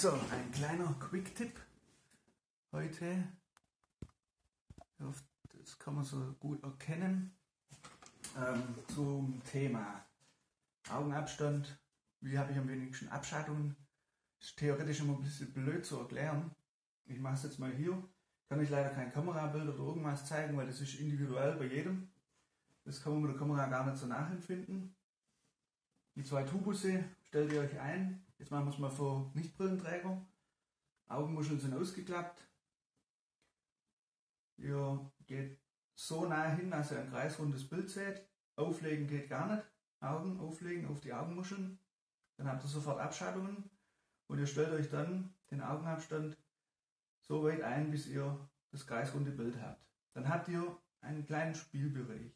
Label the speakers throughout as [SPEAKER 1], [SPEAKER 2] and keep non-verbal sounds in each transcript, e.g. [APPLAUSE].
[SPEAKER 1] So, ein kleiner Quick-Tipp heute. Das kann man so gut erkennen. Ähm, zum Thema Augenabstand. Wie habe ich am wenigsten Abschattungen? Ist theoretisch immer ein bisschen blöd zu erklären. Ich mache es jetzt mal hier. Kann ich leider kein Kamerabild oder irgendwas zeigen, weil das ist individuell bei jedem. Das kann man mit der Kamera gar nicht so nachempfinden. Die zwei Tubusse stellt ihr euch ein. Jetzt machen wir es mal für Nichtbrillenträger. Augenmuscheln sind ausgeklappt. Ihr geht so nah hin, dass ihr ein kreisrundes Bild seht. Auflegen geht gar nicht. Augen auflegen auf die Augenmuscheln. Dann habt ihr sofort Abschattungen. Und ihr stellt euch dann den Augenabstand so weit ein, bis ihr das kreisrunde Bild habt. Dann habt ihr einen kleinen Spielbereich.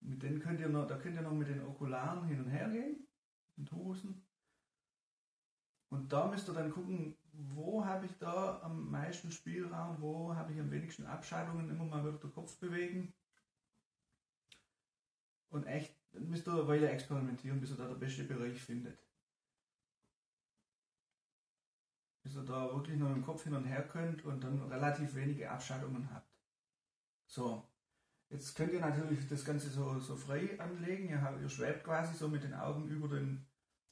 [SPEAKER 1] Mit denen könnt ihr noch, da könnt ihr noch mit den Okularen hin und her gehen, mit Hosen. Und da müsst ihr dann gucken, wo habe ich da am meisten Spielraum, wo habe ich am wenigsten Abschaltungen, immer mal wieder den Kopf bewegen. Und echt, müsst ihr weiter experimentieren, bis ihr da der beste Bereich findet. Bis ihr da wirklich nur im Kopf hin und her könnt und dann relativ wenige Abschaltungen habt. So, Jetzt könnt ihr natürlich das Ganze so, so frei anlegen. Ihr, habt, ihr schwebt quasi so mit den Augen über den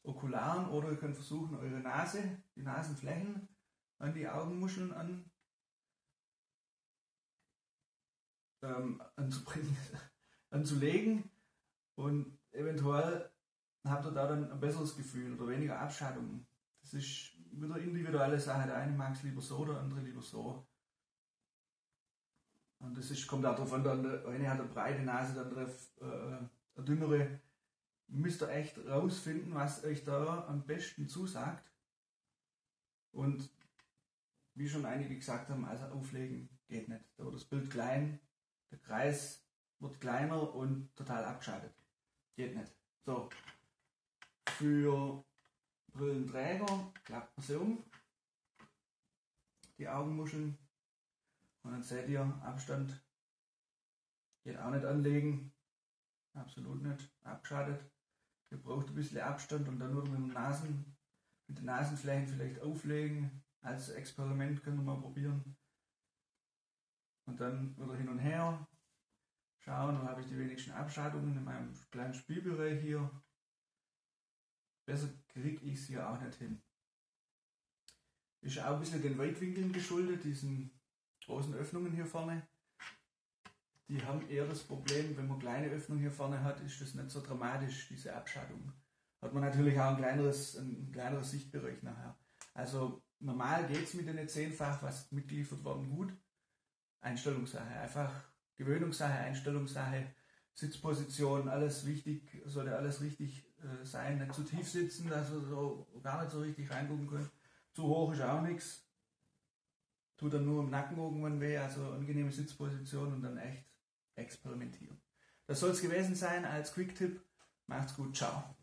[SPEAKER 1] Okularen oder ihr könnt versuchen, eure Nase, die Nasenflächen an die Augenmuscheln an, ähm, anzubringen, [LAUGHS] anzulegen und eventuell habt ihr da dann ein besseres Gefühl oder weniger Abschattung. Das ist wieder individuelle Sache. Der eine mag es lieber so, der andere lieber so. Und das ist, kommt auch an, der eine hat eine breite Nase, der andere äh, eine dünnere. Müsst ihr echt rausfinden, was euch da am besten zusagt. Und wie schon einige gesagt haben, also auflegen geht nicht. Da wird das Bild klein, der Kreis wird kleiner und total abgeschaltet. Geht nicht. So. Für Brillenträger klappt man sie um. Die Augenmuscheln und dann seht ihr, Abstand geht auch nicht anlegen. Absolut nicht. Abgeschattet. Ihr braucht ein bisschen Abstand und dann nur mit, dem Nasen, mit den Nasenflächen vielleicht auflegen. Als Experiment können wir mal probieren. Und dann wieder hin und her schauen, dann habe ich die wenigsten Abschattungen in meinem kleinen Spielbereich hier. Besser kriege ich es hier auch nicht hin. Ist auch ein bisschen den Weitwinkeln geschuldet, diesen großen Öffnungen hier vorne. Die haben eher das Problem, wenn man kleine Öffnungen hier vorne hat, ist das nicht so dramatisch, diese Abschattung. Hat man natürlich auch ein kleineres, ein kleineres Sichtbereich nachher. Also normal geht es mit den zehnfach, was mitgeliefert worden, gut. Einstellungssache, einfach Gewöhnungssache, Einstellungssache, Sitzposition, alles wichtig, sollte alles richtig äh, sein, nicht zu tief sitzen, dass wir so gar nicht so richtig reingucken können. Zu hoch ist auch nichts tut dann nur im Nacken irgendwann weh, also angenehme Sitzposition und dann echt experimentieren. Das soll es gewesen sein als Quick-Tipp. Macht's gut, ciao.